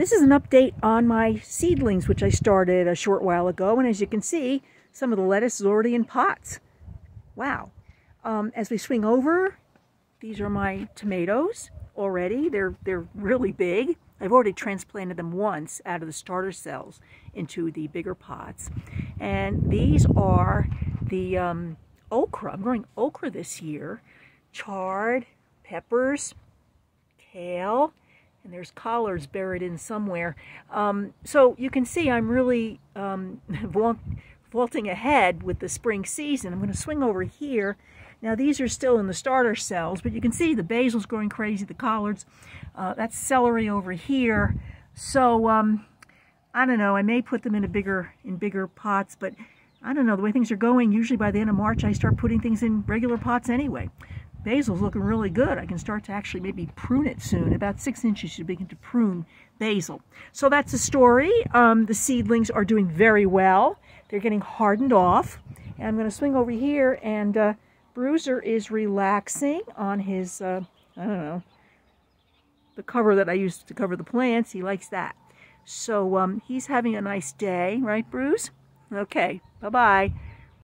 This is an update on my seedlings, which I started a short while ago. And as you can see, some of the lettuce is already in pots. Wow. Um, as we swing over, these are my tomatoes already. They're, they're really big. I've already transplanted them once out of the starter cells into the bigger pots. And these are the um, okra. I'm growing okra this year. Chard, peppers, kale, and there's collards buried in somewhere. Um, so you can see I'm really um, vaulting ahead with the spring season. I'm going to swing over here. Now these are still in the starter cells, but you can see the basil's growing crazy, the collards. Uh, that's celery over here. So um, I don't know. I may put them in a bigger in bigger pots, but I don't know. The way things are going, usually by the end of March, I start putting things in regular pots anyway basil's looking really good. I can start to actually maybe prune it soon. About six inches to begin to prune basil. So that's the story. Um, the seedlings are doing very well. They're getting hardened off. And I'm going to swing over here and uh, Bruiser is relaxing on his, uh, I don't know, the cover that I used to cover the plants. He likes that. So um, he's having a nice day, right, Bruce? Okay, bye-bye.